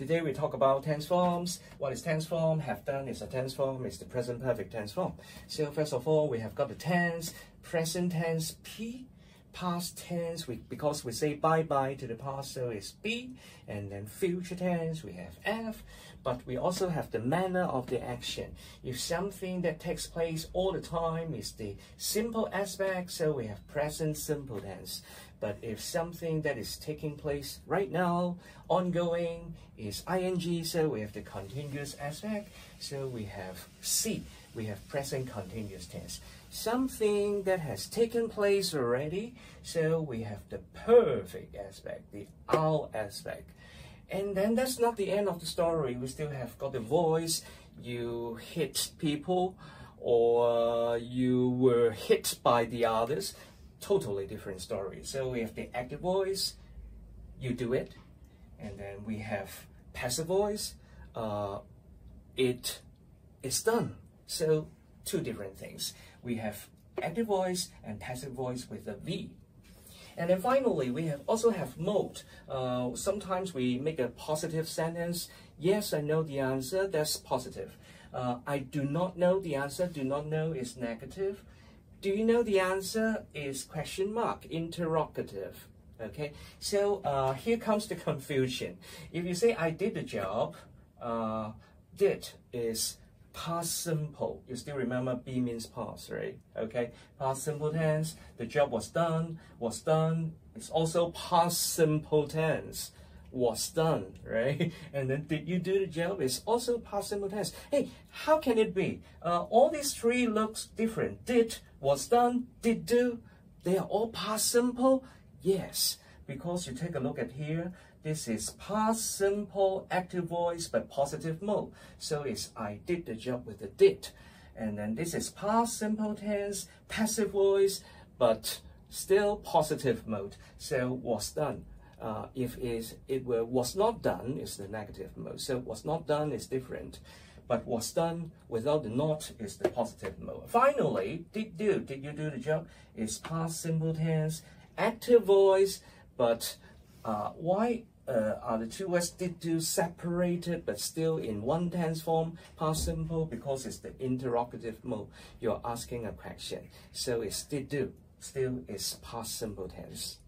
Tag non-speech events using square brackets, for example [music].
Today we talk about tense forms. What is tense form? Have done is a tense form, it's the present perfect tense form. So first of all, we have got the tense, present tense P, past tense, we, because we say bye-bye to the past, so it's B, and then future tense, we have F, but we also have the manner of the action. If something that takes place all the time is the simple aspect, so we have present simple tense. But if something that is taking place right now, ongoing, is ing, so we have the continuous aspect, so we have C, we have present continuous tense. Something that has taken place already, so we have the perfect aspect, the R aspect. And then that's not the end of the story. We still have got the voice. You hit people or you were hit by the others. Totally different story. So we have the active voice. You do it. And then we have passive voice. Uh, it is done. So two different things. We have active voice and passive voice with a V. And then finally, we have also have mode. Uh, sometimes we make a positive sentence. Yes, I know the answer. That's positive. Uh, I do not know the answer. Do not know is negative. Do you know the answer is question mark, interrogative. Okay, so uh, here comes the [laughs] confusion. If you say I did the job, uh, did is past simple. You still remember be means past, right? Okay, past simple tense. The job was done, was done. It's also past simple tense. Was done, [laughs] right? And then did you do the job? It's also past simple tense. Hey, how can it be? Uh, all these three looks different. Did, was done, did do. They are all past simple. Yes, because you take a look at here, this is past simple active voice but positive mode. So it's I did the job with the did. And then this is past simple tense, passive voice, but still positive mode. So was done. Uh, if is it were was not done is the negative mode. So was not done is different. But was done without the not is the positive mode. Finally, did do, did you do the job is past simple tense, active voice, but uh, why uh, are the two do separated but still in one tense form, past simple, because it's the interrogative mode. You're asking a question. So it's did do, still is past simple tense.